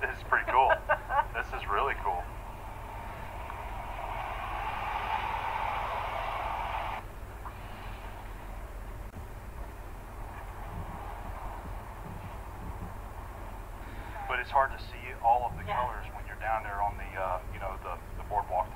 this is pretty cool. this is really cool. But it's hard to see all of the Yeah. colors when you're down there on the, uh, you know, the, the boardwalk.